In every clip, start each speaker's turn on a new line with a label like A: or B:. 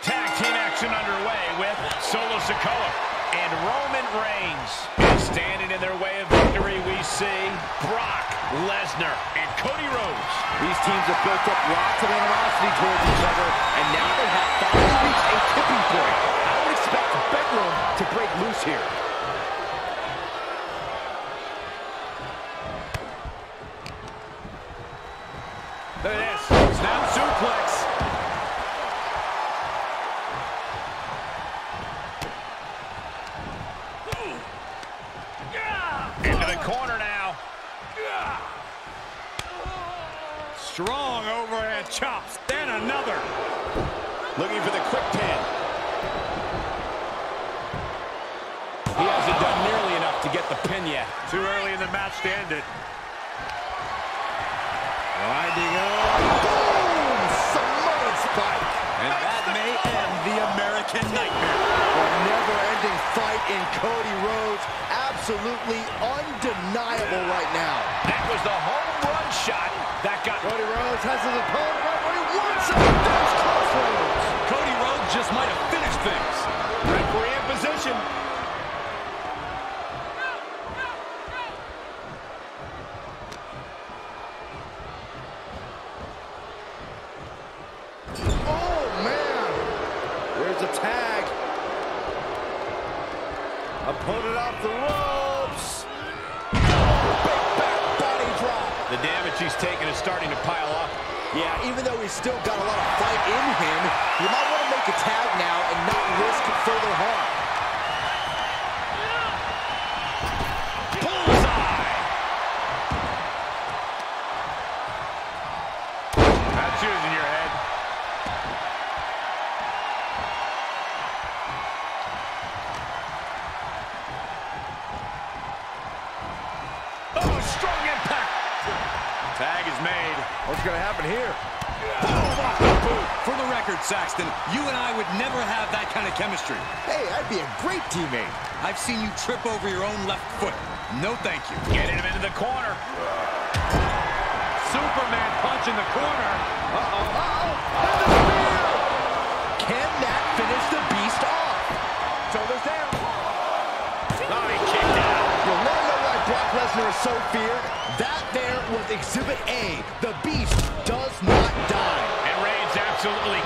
A: Tag team action underway with Solo Sikoa and Roman Reigns. And standing in their way of victory, we see Brock Lesnar and Cody Rhodes.
B: These teams have built up lots of animosity towards each other, and now they have finally reached a tipping point. I would expect Bedlam to break loose here.
A: Look at this. Snap suplex. Into the corner now. Strong overhead chops. Then another. Looking for the quick pin. He hasn't done nearly enough to get the pin yet. Too early in the match to end it. Winding up.
B: Boom! Samoan spike.
A: And that may end the American Nightmare.
B: A never-ending fight in Cody Rhodes. Absolutely undeniable right now.
A: That was the home run shot that got
B: Cody Rhodes has his opponent right where he wants him. There's Cross Rhodes.
A: Cody Rhodes just might have finished things. Referee in position.
B: Oh, man. There's a tag. Opponent off the ropes. Big back body drop.
A: He's taken is starting to pile up.
B: Yeah, even though he's still got a lot of fight in him, you might want to make a tag now and not risk further harm.
A: Bullseye. That's using your
B: What's going to happen here?
A: For the record, Saxton, you and I would never have that kind of chemistry.
B: Hey, I'd be a great teammate.
A: I've seen you trip over your own left foot. No thank you. Getting him into the corner. Superman punch in the corner.
B: Uh-oh. Uh-oh. Lesnar so feared? That there was Exhibit A. The beast does not die.
A: And Reigns absolutely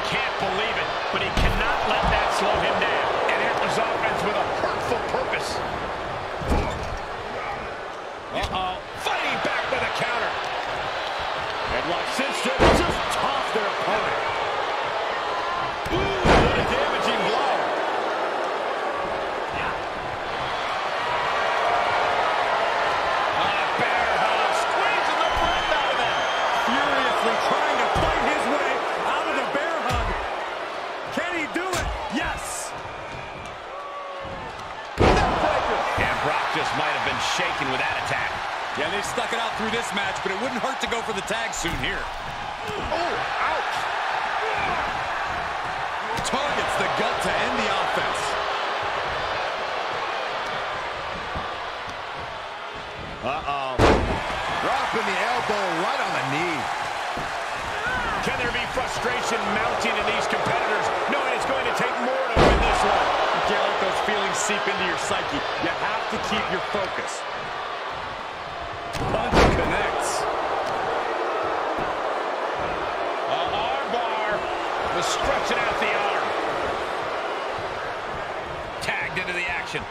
A: just might have been shaken with that attack. Yeah, they stuck it out through this match, but it wouldn't hurt to go for the tag soon here.
B: Oh, ouch.
A: Targets the gut to end the offense. Uh-oh.
B: Dropping the elbow right on the knee. Ah.
A: Can there be frustration mounting in these competitors, seep into your psyche. You have to keep your focus. Punch connects. A arm bar was stretching out the arm. Tagged into the action.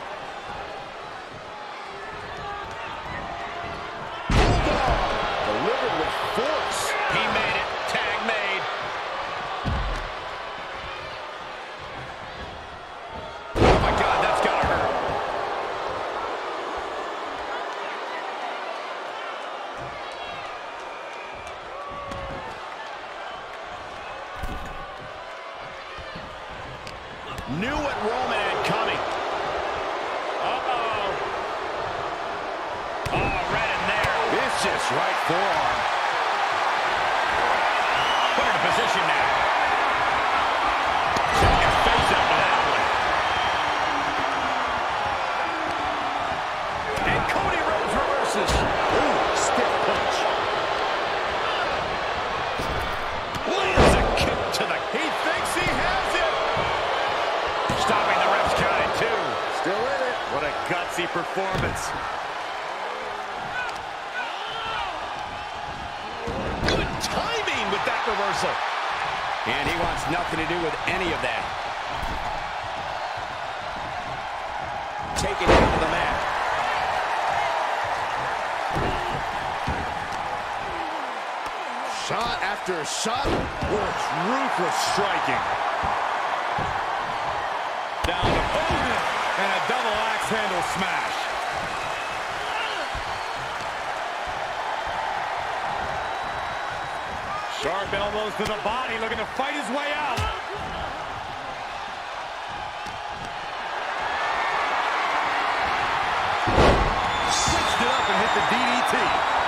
B: forearm. Put in
A: a position now. Face up that one. And Cody Rhodes reverses. Ooh, stiff punch. A kick to the... He thinks he has it. Stopping the ref's. Still in it.
B: What a gutsy performance.
A: Reversal.
B: And he wants nothing to do with any of that. Taken down to the mat. Shot after shot. What ruthless striking.
C: Down Odin, and a double axe handle smash. Sharp elbows to the body, looking to fight his way out. Switched it up and hit the DDT.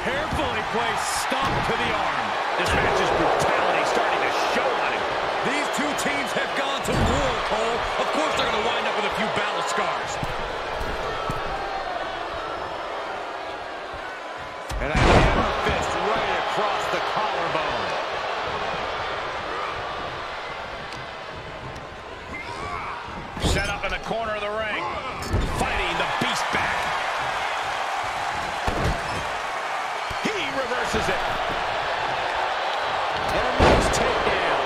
C: Carefully placed stomp to the arm.
A: This match's brutality starting to show on him.
C: These two teams have gone to war, Cole. Of course they're going to wind up with a few battle scars. And a hammer fist right across the collarbone.
A: Set up in the corner of the ring. Fighting the beast back. He reverses it.
B: And a nice takedown.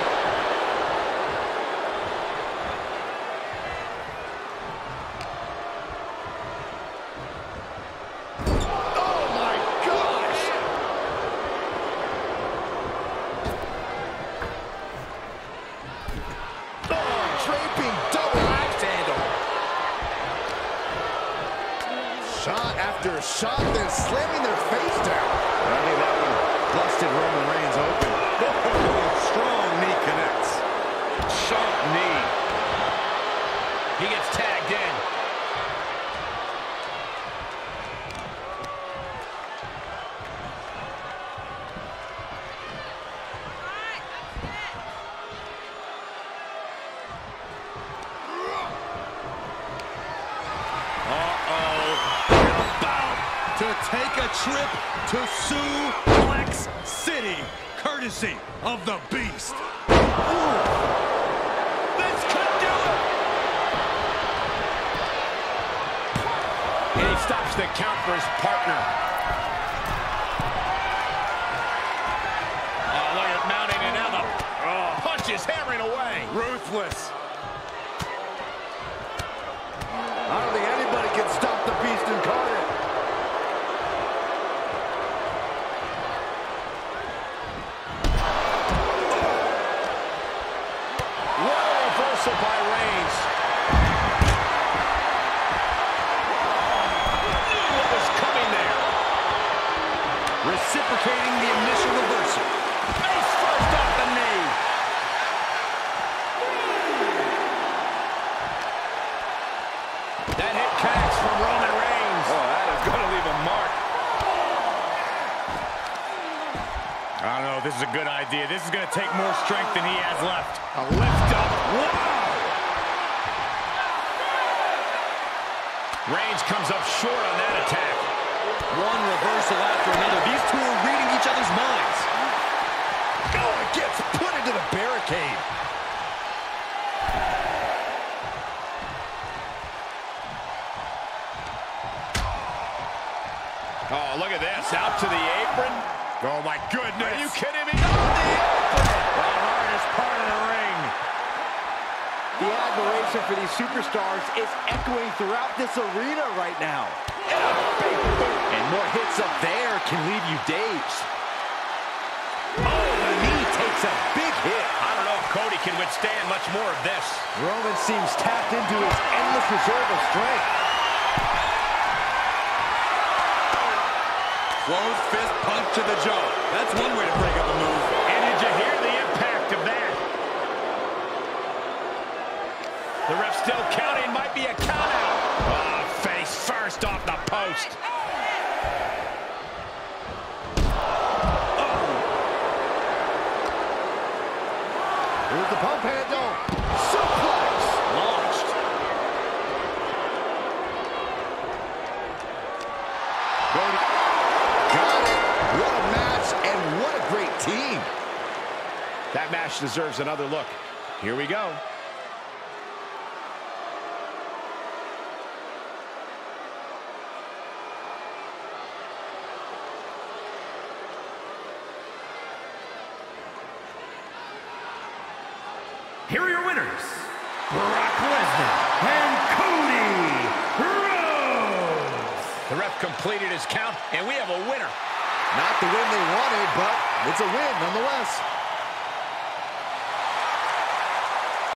B: Oh my gosh! Oh, draping double axe handle. Shot after shot, then slamming their face down. I think that one busted Roman Reigns open.
C: Take a trip to Suplex City, courtesy of the Beast.
A: This could do it. And he stops the count for his partner. Oh, look at mounting and now the oh, punch is hammering away.
C: Ruthless.
B: Reciprocating the initial reversal.
A: Face first off the knee. That hit connects from Roman Reigns.
C: Oh, that is going to leave a mark. I don't know if this is a good idea. This is going to take more strength than he has left.
A: A lift up. Wow. Reigns comes up short on that attack.
C: One reversal after another. These two are reading each other's minds.
B: Oh, it gets put into the barricade.
A: Oh, look at this. Out to the apron.
C: Oh, my goodness.
A: Are you kidding me? Oh, the apron.
C: The hardest part of the ring.
B: The admiration for these superstars is echoing throughout this arena right now.
A: And a big boot.
B: And more hits up there can leave you dazed.
A: Oh, the knee
B: Takes a big hit.
A: I don't know if Cody can withstand much more of this.
B: Roman seems tapped into his endless reserve of strength.
C: Closed fist punch to the jaw. That's one way to break up a move.
A: And did you hear the impact of that? The ref still counting. post. Oh. Here's the pump handle. Suplex. Launched. Got it. What
B: a match and what a great team.
A: That match deserves another look. Here we go.
C: Here are your winners, Brock Lesnar and Cody Rhodes.
A: The ref completed his count, and we have a winner.
B: Not the win they wanted, but it's a win nonetheless.